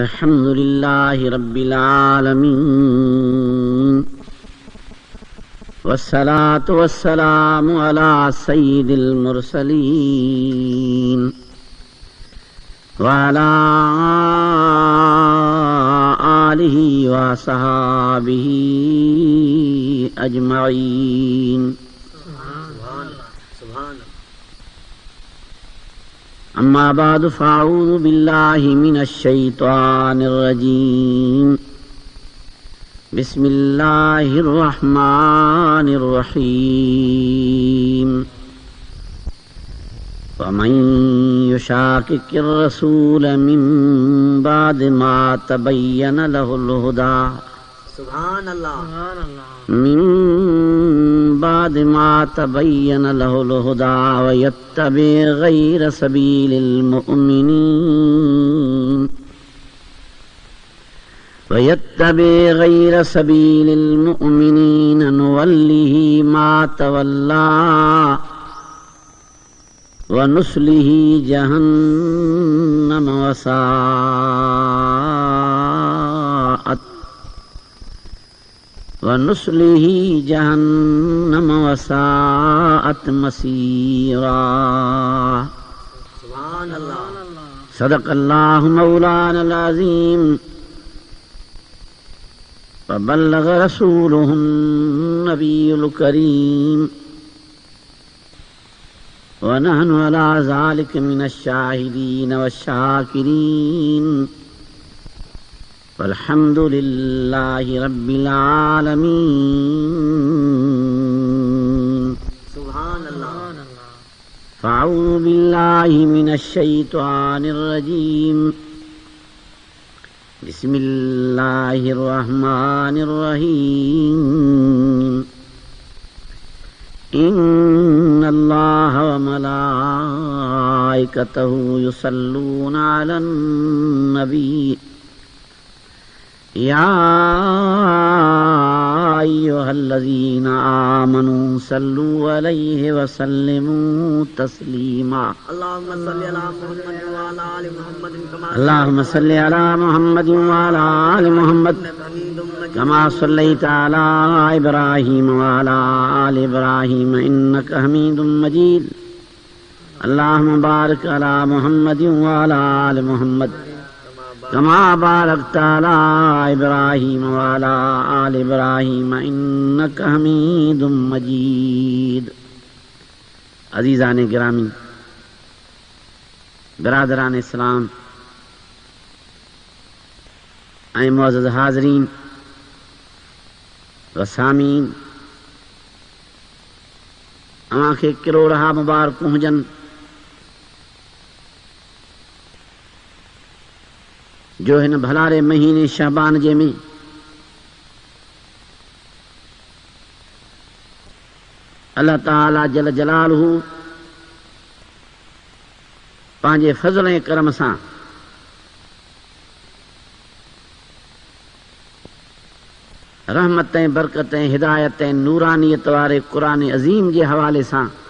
الحمد لله رب العالمين والصلاة والسلام على سيد المرسلين وعلى آله وصحابه أجمعين أما بعد فأعوذ بالله من الشيطان الرجيم. بسم الله الرحمن الرحيم. ومن يشاكك الرسول من بعد ما تبين له الهدى. سبحان اللہ من بعد ما تبين له الهدى ويتبع غير سبيل المؤمنين. ويتبع غير سبيل المؤمنين. نوله ما تولى ونسله جهنم وساءت ونسله جهنم وساءت مسيرا سبحان اللہ صدق الله مولانا العظيم. وبلغ رسوله النبي الكريم. ونحن على ذلك من الشاهدين والشاكرين. والحمد لله رب العالمين. سبحان اللہ فأعوذ بالله من الشيطان الرجيم. بسم الله الرحمن الرحيم. إن الله وملائكته يصلون على النبي. يا أيها الذين آمنوا صلوا عليه وسلموا تسليما. اللهم صل على محمد وعلى آل محمد كما اللهم صل على محمد وعلى آل محمد كما صليت على إبراهيم وعلى آل إبراهيم إنك حميد مجيد. اللهم بارك على محمد وعلى آل محمد. كما باركت على إبراهيم وعلى آل إبراهيم إنك حميد مجيد. عزیزان گرامی، برادران اسلام اے معزز حاضرین و سامین اوہاں کي کروڑها مبارڪون هجن جو ہن بھلارے مہینے شہبان جے میں۔ اللہ تعالی جل جلال ہوں پانجے فضل کرم ساں۔ رحمت برکت ہدایت نورانیت والے قرآن عظیم کے حوالے سے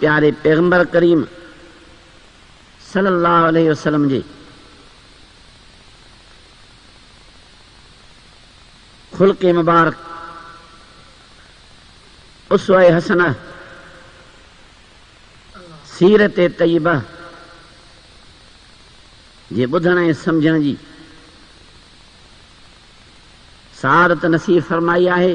پیارے پیغمبر کریم صلی اللہ جی۔ مبارک، اسوہ حسنہ، سیرت طیبہ۔ جی تیب سمجھنے جی۔ سارت نصیب فرمائی ہے۔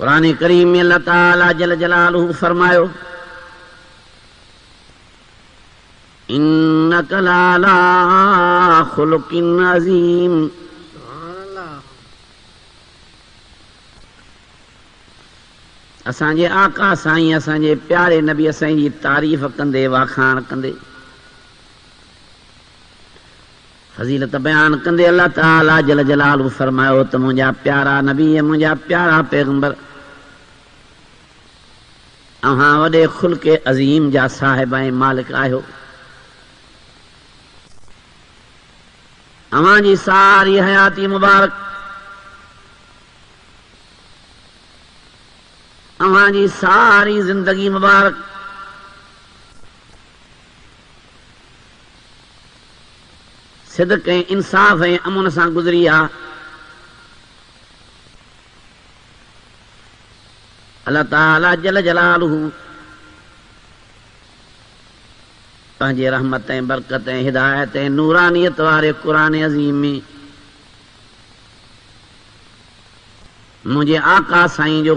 لتا لا جل جلال فرمايو اسان جي آڪا سائين اسان جي پياري نبيءَ سائين جي تعريف ڪندي واکاڻ ڪندي. هزيلت بيان ڪندي الله تالا جل جلالو فرمايو ته منهنجا پيارا نبي منهنجا پيارا پيگمبر اہاں وڈے خل عظیم جا صاحبائیں مالک آہو اواں جی ساری حیاتی مبارک۔ اواں جی ساری زندگی مبارک۔ صدق انصاف امن سے گزری آ اللہ تعالی جل جلالہ۔ پانچ رحمتیں، برکتیں، ہدایتیں نورانیت والے قرآن عظیم میں۔ مجھے آقا سائیں جو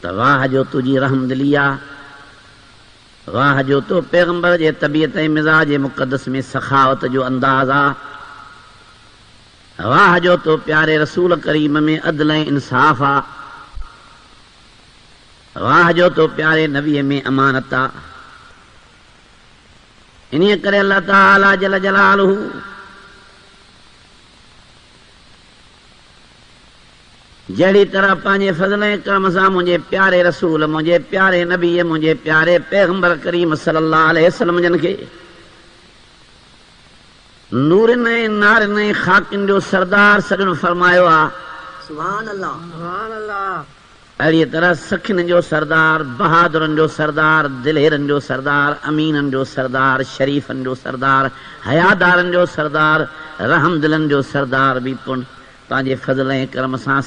تو واہ جو تجھی رحمد لیا واہ جو تو پیغمبر جے طبیعت مزاج مقدس میں سخاوت جو انداز واہ جو تو پیارے رسول کریم میں عدل انصاف آ. واہ جو تو پیارے نبی میں امانت آ. انہیں کرے اللہ تعالی جل جلالہ. جڑی طرح پانے فضل کرم سا مجھے پیارے رسول، مجھے پیارے نبی، مجھے پیارے پیغمبر کریم صلی اللہ علیہ وسلم جن کے نور نار خاکن جو سردار سجن فرمایا سبحان اللہ سبحان اللہ اڑی طرح سکھن جو سردار بہادر جو سردار دلیرن جو سردار امین جو سردار شریفن جو سردار حیادارن جو سردار رحم دلن جو سردار بھی پن. پانجے فضل کرم سے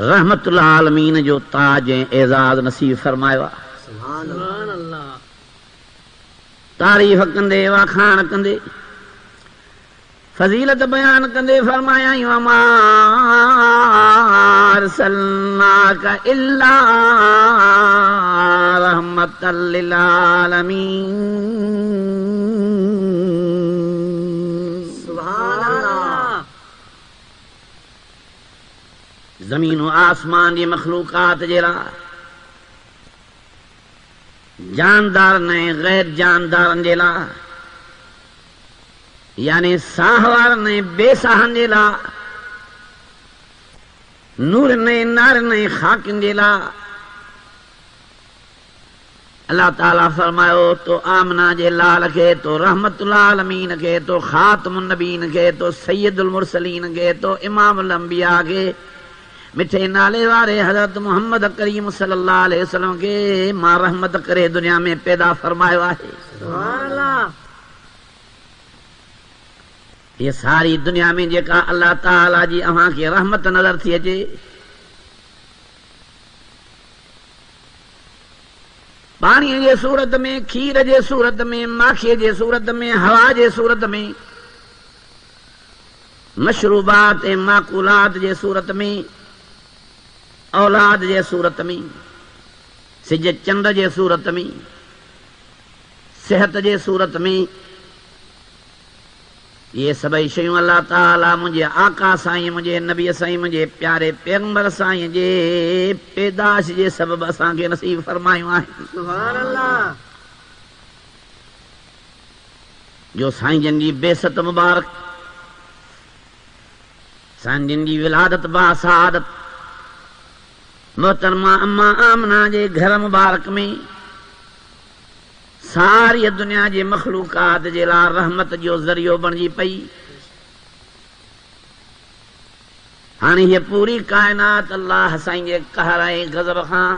رحمت اللہ عالمین جو تاج اعزاز نصیب فرمایا سبحان اللہ تعریف کندے واخان کندے فضیلت بیان کندے فرمایا وما ارسلناک الا رحمت للعالمین. زمین و آسمان یہ مخلوقات جرا جاندار نے غیر جاندار جلا یعنی ساہوار نے بے ساہ جلا نور نے نار نے خاک جلا اللہ تعالیٰ فرمایا تو آمنا جے لال کے، تو رحمت العالمین کے، تو خاتم النبین کے، تو سید المرسلین کے، تو امام الانبیاء کے مٹھے نالے والے حضرت محمد کریم صلی اللہ علیہ وسلم کے ماں رحمت کرے دنیا میں پیدا فرمایا ہے یہ ساری دنیا میں جکا اللہ تعالی جی اہاں کی رحمت نظر تھی اچے پانی جے صورت میں کھیر جے صورت میں ماکھے جے صورت میں ہوا جے صورت میں مشروبات ماکولات معقولات جے صورت میں۔ اولاد جے صورت میں سج چند سورت میں صحت میں۔ یہ سب شیو اللہ تعالیٰ آکا سائی مجھے نبی پیارے پیگل سائی پیداش کے سبب فرمائیں جو سائی جن کی بےست مبارک سائن جن کی ولادت باساد محترمہ اما آمنا جے گھر مبارک میں ساری دنیا جے مخلوقات جے لا رحمت جو ذریعو بنجی پئی۔ ہاں یہ پوری کائنات اللہ سائیں جے قہر اے غضب خان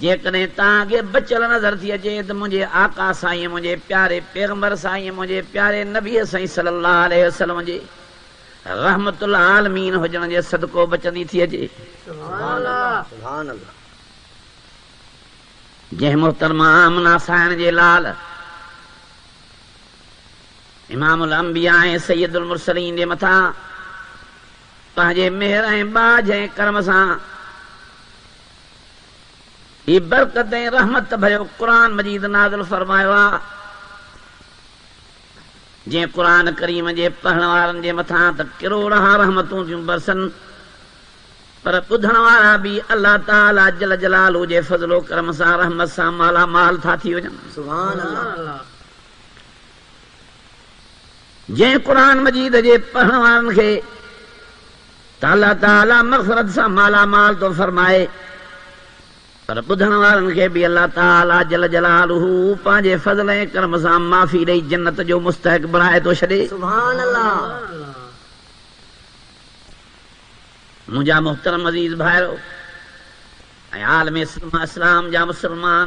جے کنے تاں کے بچل نظر تھی اچے تو مجھے آقا سائیں، مجھے پیارے پیغمبر سائیں، مجھے پیارے نبی سائیں صلی اللہ علیہ وسلم جے۔ رحمت العالمین ہجن جے صدقو بچندی تھی اجے سبحان اللہ سبحان اللہ جے محترم امنا سائن جے لال امام الانبیاء سید المرسلین دے متھا پاجے مہر ہیں با جے کرم سا یہ برکت دے رحمت بھیو قرآن مجید نازل فرمایا جنهن قر ڪريم جي پڙهڻ وارن جي مٿان ته ڪروڙا رهمتون ٿيون برسن. پر ٻڌڻ وارا به الله تالا جل جلال هجي فزلو ڪرم سان رحمت سان مالا مال ٿا ٿي وڃن. جنهن قر مزيد جي پڙهڻ وارن کي ته تالا مفرت سان مالامال ٿو فرمائي. پر ٻڌڻ وارن کي به الله پنهنجي فضل ۽ ڪرم سان معافي ڏيئي جنت جو مستڪ بڻائي ٿو ڇڏي. منهنجا مختر مزيز ڀائرو ۽ حال ۾ اسلام جا مسلمان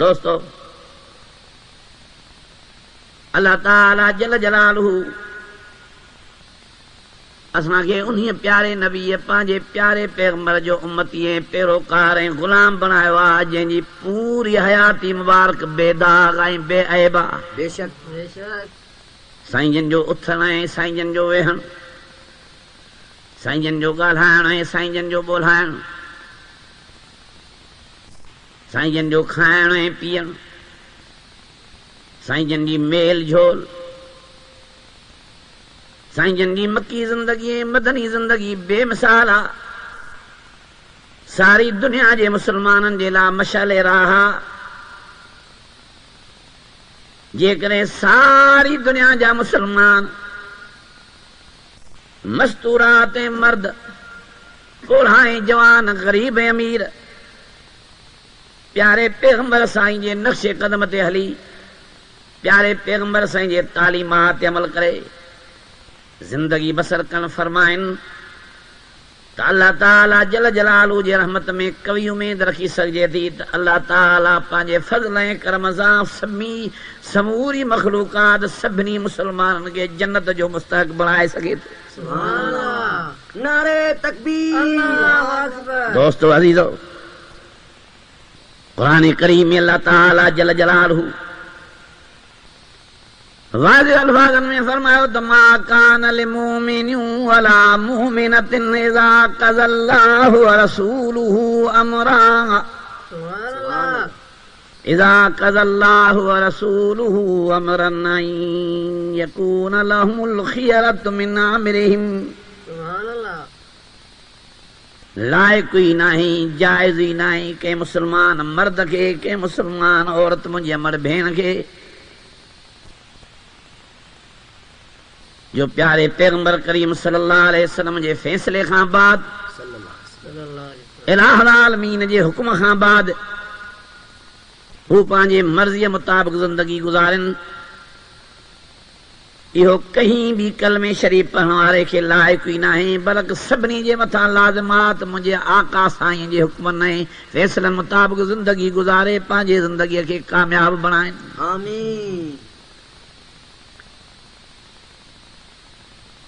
دوستو الا تالا جل جلال اسما کے انہی پیارے نبی پانجے پیارے پیغمبر جو امتی ہیں پیروکار ہیں غلام بنائے وا جن جی پوری حیاتی مبارک بے داغ ہیں بے عیبا بے شک۔ بے شک۔ سائیں جن جو اتھن ہیں سائیں جن جو ویہن۔ سائیں جن جو گالھائن ہیں سائیں جن جو بولھائن سائیں جن جو کھائن ہیں پیئن سائیں جن جی میل جھول۔ جو سائیں جن کی مکی زندگی، مدنی زندگی، بے مثالہ ساری دنیا جے مسلمانن جے لا مشعل راہا۔ جے کرے ساری دنیا جا مسلمان۔ مستورات مرد، کوڑھائیں جوان، غریب امیر۔ پیارے پیغمبر سائیں جے نقش قدم تے ہلی پیارے پیغمبر سائیں جے تعلیمات عمل کرے۔ زندگی بسر کن فرمائن۔ تا اللہ تعالی جل جلالو جے جی رحمت میں کبھی امید رکھی سکجے تھی۔ تا اللہ تعالی پانجے فضل کرم ساں سمی سموری مخلوقات سبنی مسلمان کے جنت جو مستحق بنائے سکے تھے۔ نعرے تکبیر۔ دوستو عزیزو قرآن کریم اللہ تعالی جل جلالو جل واضح الفاظ میں فرمایا دما کان للمؤمن ولا مؤمنۃ اذا قضى الله ورسوله امرا. سبحان اللہ۔ اذا قضى الله ورسوله امرا ان يكون لهم الخيرة من امرهم. سبحان اللہ۔ لائق ہی نہیں جائز ہی نہیں کہ مسلمان مرد کے کہ مسلمان عورت مجھے مر بہن کے۔ جو پیارے پیغمبر کریم صلی اللہ علیہ وسلم جے فیصلے خان بعد، الہ العالمین جے حکم خان بعد ہو پانجے مرضی مطابق زندگی گزارن۔ یہ کہیں بھی کلمے شریف پڑھن والے کے لائق ہی نہ بلکہ سبنی جے متھا لازمات، مجھے آقا سائیں جے حکمن ہے فیصلے مطابق زندگی گزارے، پانجے زندگی کے کامیاب بنائیں۔ آمین۔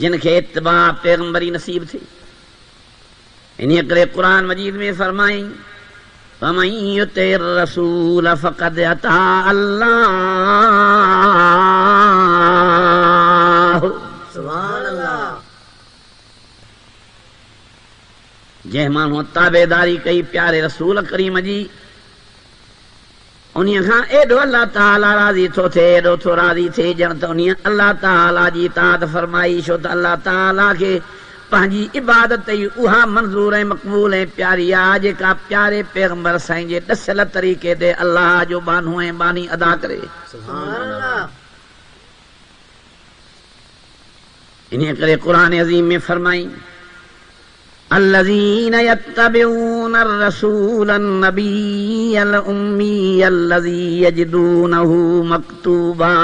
جن کے اتباع پیغمبری نصیب تھی انہیں کرے قرآن مجید میں فرمائی فَمَن يُتِعِ الرَّسُولَ فَقَدْ عَطَا اللَّهَ جہ مانو تابے داری کئی پیارے رسول کریم جی۔ انہیں کھا ایڈو اللہ تعالیٰ راضی تو تھے ایڈو تو راضی تھے۔ جن تو انہیں اللہ تعالیٰ جی تاد فرمائی شو تو اللہ تعالیٰ کے پانجی عبادت ہی اوہا منظور مقبول پیاری آج کا پیارے پیغمبر سائیں جے دسل طریقے دے اللہ جو بانو بانی ادا کرے۔ سبحان اللہ۔ انہیں کرے قرآن عظیم میں فرمائی۔ الذين يتبعون الرسول النبي الأمي الذي يجدونه مكتوبا.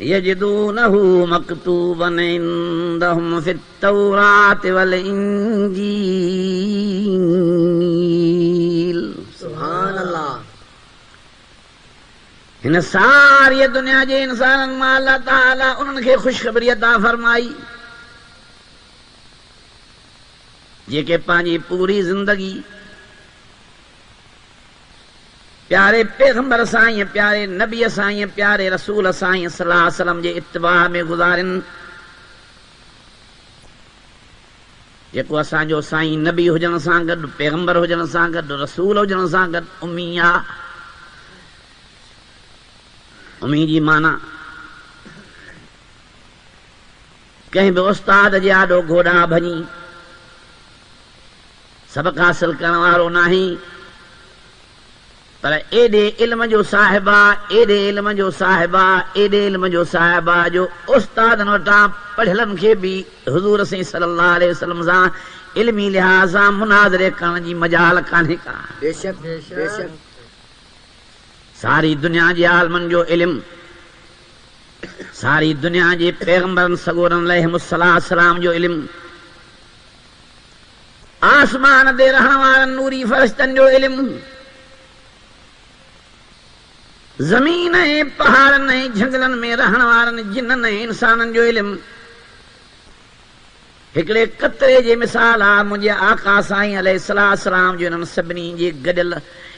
يجدونه مكتوبا عندهم في التوراة والإنجيل. هن ساري دنيا جي انسانن مان الله تالا انهن کي خوشخبري عطا فرمائي. جيڪي پنهنجي پوري زندگي پياري پيگمبر سائين پياري نبيءَ سائين پياري رسول سائين صلاح سلم جي اتبا ۾ گزارن جيڪو اسان جو سائين نبي هجڻ سان گڏ پيگمبر هجڻ سان گڏ رسول هجڻ سان گڏ امي آهي امید جی مانا۔ کہیں بھی استاد جی آڈو گھوڑا بھنی سبق حاصل کرنے والوں نہیں۔ صاحب ایڈے علم صاحبہ، ایڈے علم جو صاحب جو استاد وٹان پڑھل کے بھی حضور سے لحاظ سے مناظرے کرنے جی مجال کانے کا۔ ساري دنيا جي عالمن جو علم ساري دنيا جي پيگمبرن سگورن علم آسمان تي رهڻ وارن نوري فرشتن جو علم زمين ۽ پهاڙن ۽ جهنگلن ۾ رهڻ وارن جنن ۽ انسانن جو علم. هڪڙي ڪتري جي مثال آهي منهنجي آڪا سائين اليهسلام جو انهن سڀني جي گڏيل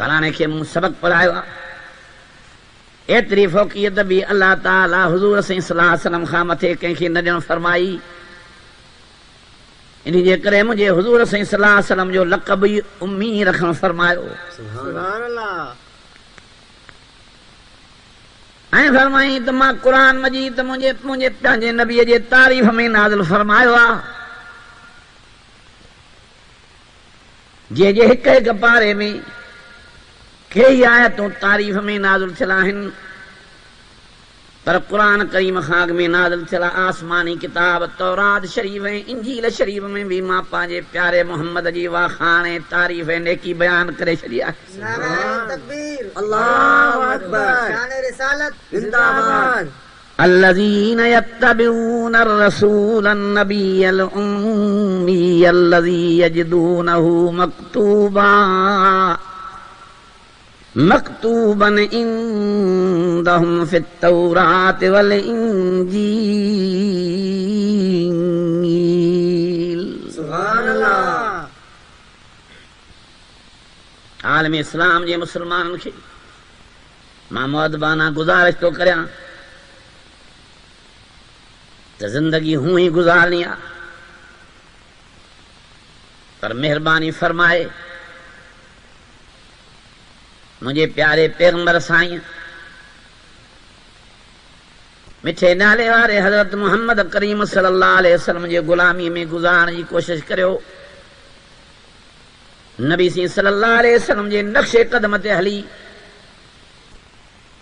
فلاڻي کي مون سبق پڙهايو آهي ايتري فوقيت به الله تالا حضور سائين صلاح سلم کان مٿي ڪنهن کي نه ڏيڻ فرمائي ان جي ڪري منهنجي حضور سائين صلاح سلم جو لقب ئي امي رکڻ فرمايو ۽ فرمائي ته مان قر مجيد منهنجي منهنجي پنهنجي نبيءَ جي تعريف ۾ نازل فرمايو آهي جنهن جي هڪ هڪ پاري ۾ کئی آیتوں تعریف میں نازل چلا ہن۔ پر قرآن کریم خاک میں نازل چلا آسمانی کتاب تورات شریف انجیل شریف میں بھی ماں پانجے پیارے محمد علی وا خان تعریف نیکی بیان کرے شریعہ۔ تکبیر۔ اللہ اکبر۔ شان رسالت۔ زندہ باد الذين يتبعون الرسول النبي الأمي الذي يجدونه مكتوبا مکتوبن عندهم فی التورات والانجیل. سبحان اللہ. عالم اسلام جی مسلمان کے ماں مودبانہ گزارش تو کریا. تو زندگی ہوں ہی گزار پر مہربانی فرمائے. مجھے پیارے پیغمبر سائیں۔ مٹھے نالے والے حضرت محمد کریم صلی اللہ علیہ وسلم جے غلامی میں گزارن جی کوشش کرو نبی سی صلی اللہ علیہ وسلم جے نقش قدم تے ہلی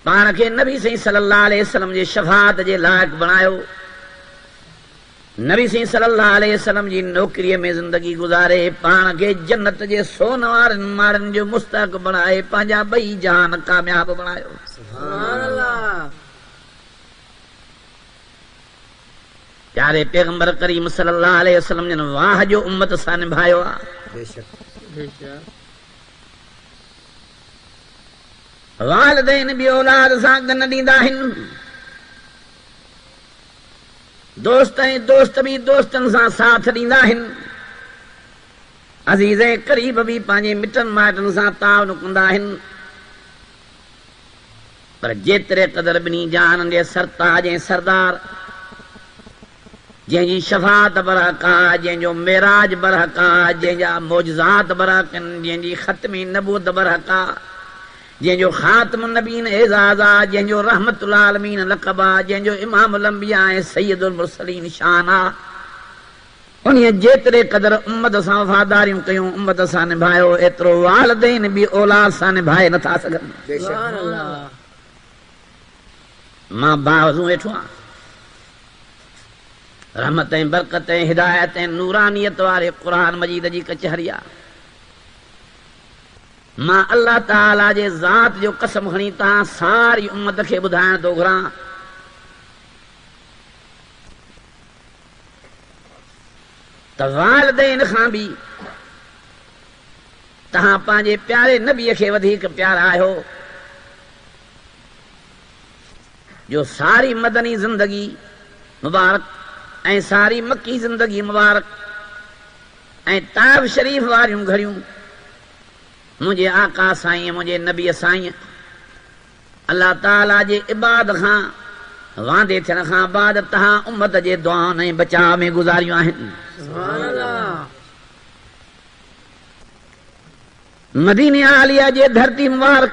پان کے نبی سی صلی اللہ علیہ وسلم جے شفاعت جے لائق بنایو نبي سي صلاح وسلم جي نوڪريءَ ۾ زندگي گذاري پاڻ کي جنت جي سون وارن ماڻهن جو مستڪ بڻائي پنهنجا ٻئي جهان ڪامياب بڻايو. سڀان الله پياري پيگمبر ڪريم صلاح وسلم جن واهه جو امت سان نڀايو آهي بيشڪ. والدين به اولاد سان گن ڏيندا آهن دوست ۽ دوست به دوستن سان ساٿ ڏيندا آهن عزيز ۽ قريب به پنهنجي مٽن مائٽن سان تاون ڪندا آهن پر جيتري قدر ٻنهي جانن جي سرتاج ۽ سردار جنهن جي شفات برهڪ آهي جنهن جو ميراج برهڪ آهي جنهن جا موجزات برهڪ آهن جنهن جي ختمي نبوت برهڪ آهي جن جو خاتم النبین اعزاز جن جو رحمت العالمین لقبا جن جو امام الانبیاء سید المرسلین شانا انہیں جیترے قدر امت سا وفاداریوں کیوں امت سا نبھائیو اترو والدین بھی اولاد سا نبھائے نہ تھا سکن ماں باوزوں ایٹھو رحمتیں برکتیں ہدایتیں نورانیت وارے قرآن مجید جی کچہریہ مان الله تالا جي ذات جو قسم کڻي توهان ساري امت کي ٻڌائڻ ٿو گهران. ته والدين کان به توهان پنهنجي پياري نبيءَ کي وڌيڪ پيارا آهيو جو ساري مدني زندگي مبارڪ ۽ ساري مڪي زندگي مبارڪ ۽ تاب شريف واريون گهڙيون مجھے آقا سائیں، مجھے نبی سائیں۔ اللہ تعالیٰ جے عباد خان واندے تھن خان بعد تہاں امت جے دعاں نے بچا میں گزاریوں ہیں۔ سبحان اللہ مدینہ عالیہ جے دھرتی مبارک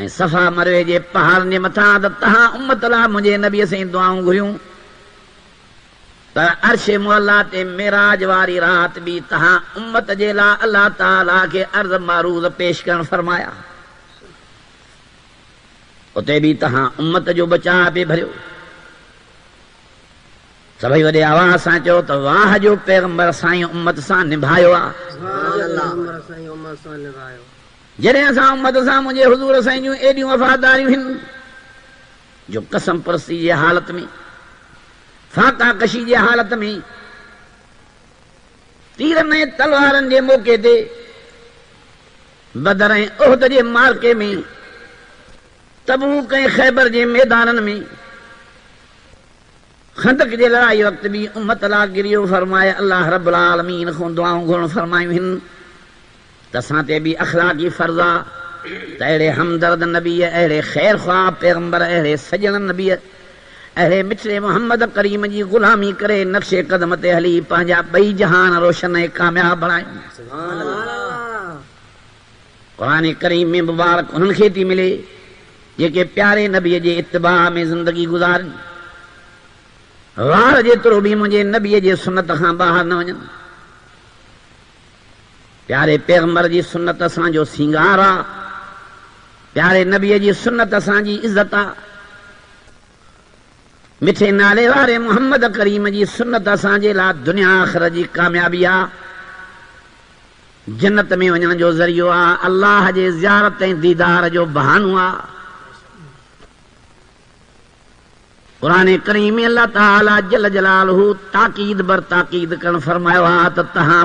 ۽ صفا مروي جي پهاڙن جي مٿان ته توهان امت لاءِ منهنجي نبيءَ سان دعائون گهريون. پر عرش مئلا تي ميراج واري رات به توهان امت جي لاءِ الله تالا کي عرض ماروز پيش ڪرڻ فرمايا. اتي به توهان امت جو بچاءُ پي ڀريو. سڀئي وڏي آواز سان چيو ته واهه جو پيگمبر سائين امت سان نڀايو آهي جڏهن اسان امت سان منهنجي حضور سائين جون ايڏيون وفاداريون آهن جو قسم پرستي جي حالت ۾ فاڪا ڪشي جي حالت ۾ تيرن ۽ تلوارن جي موقعي تي بدر ۽ اهد جي مارڪي ۾ تبوڪ ۽ خيبر جي ميدانن ۾ کندڪ جي لڙائي وقت به امت لا گريو فرمائي الله ربل آلمين کان دعائون آهن تساں تے بھی اخلاقی فرضا تیرے ہمدرد نبی ہے خیر خواب پیغمبر اہل سجن نبی ہے اہل محمد کریم جی غلامی کرے نقش قدم تے حلی پانجا بئی جہان روشن کامیاب بنائے۔ سبحان اللہ۔ قرآن کریم میں مبارک انہن کھیتی ملے جے کہ پیارے نبی جے اتباع میں زندگی گزارن۔ وار جے ترو بھی مجھے نبی جے سنت ہاں باہر نہ ونجن پیارے پیغمبر جی سنت اساں جو سنگار پیارے نبی جی سنت اساں جی عزت آ۔ مٹھے نالے وارے محمد کریم جی سنت اساں جے لا دنیا آخر جی کامیابی آ۔ جنت میں وڃا جو ذریعو آ، اللہ جے زیارت دیدار جو بہانو آ۔ قرآن کریم اللہ تعالی جل جلالہ تاکید بر تاکید کن فرمایا آ تو تہاں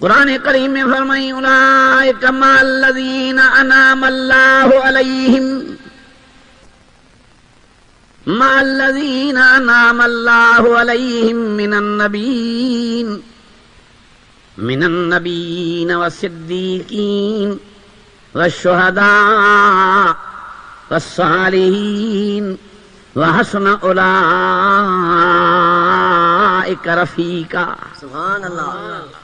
قرآن کریم میں فرمائی اولئک مع الذین انعم اللہ علیہم. مع الذین انعم اللہ علیہم من النبیین. من النبیین والصدیقین والشہداء والصالحین وحسن اولئک رفیقا. سبحان اللہ.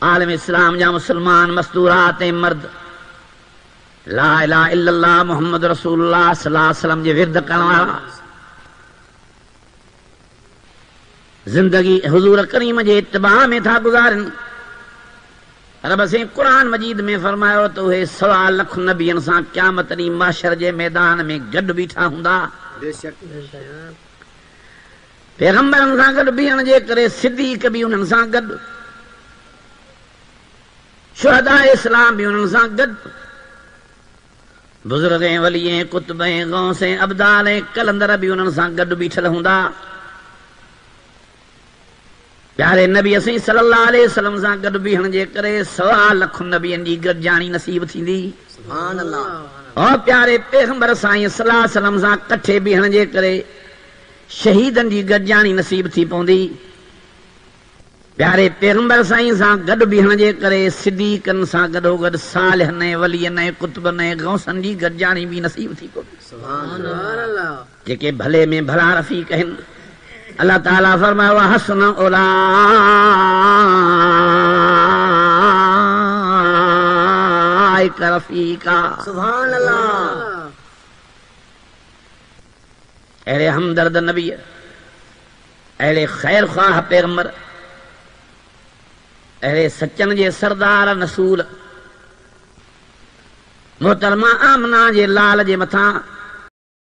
عالم اسلام یا مسلمان مستورات مرد، لا الہ الا اللہ محمد رسول اللہ صلی اللہ علیہ وسلم جے ورد کرن والا زندگی حضور کریم جے اتباع میں تھا گزارن۔ رب سے قرآن مجید میں فرمایا، تو ہے سوا لکھ نبی انسان قیامت نہیں معاشر جے میدان میں گڈ بیٹھا ہوندا۔ بے شک۔ پيگمبرن سان گڏ بيهڻ جي ڪري سديڪ به انهن سان گڏ شهدا اسلام به انهن سان گڏ بزرگ ۽ ولي ۽ قطب ۽ گوس ۽ ابدال ۽ قلندر به انهن سان گڏ بيٺل هوندا پياري نبي اسين صلاح وسلم سان گڏ بيهڻ جي ڪري سوا لک نبين جي گڏجاڻي نصيب ٿيندي پياري پيگمبر سائين صلاح سلم سان ڪٺي بيهڻ جي ڪري شهيدن جي گڏجاڻي نصيب ٿي پوندي. پياري پيگمبر سائين سان گڏ بيهڻ جي ڪري سديڪن سان گڏو گڏ سالهن ولين ۽ ڪتبن ۽ گوسن جي گڏجاڻي به نصيب ٿي پوندي. جيڪي ڀلي ۾ ڀلا رفيع ڪن الله تالا فرمايو هسن اولا رفیقا سبحان اہل ہمدرد نبی، اہل خیر خواہ پیغمبر، اہل سچن جے سردار نسول محترمہ آمنا جے لال جے متھاں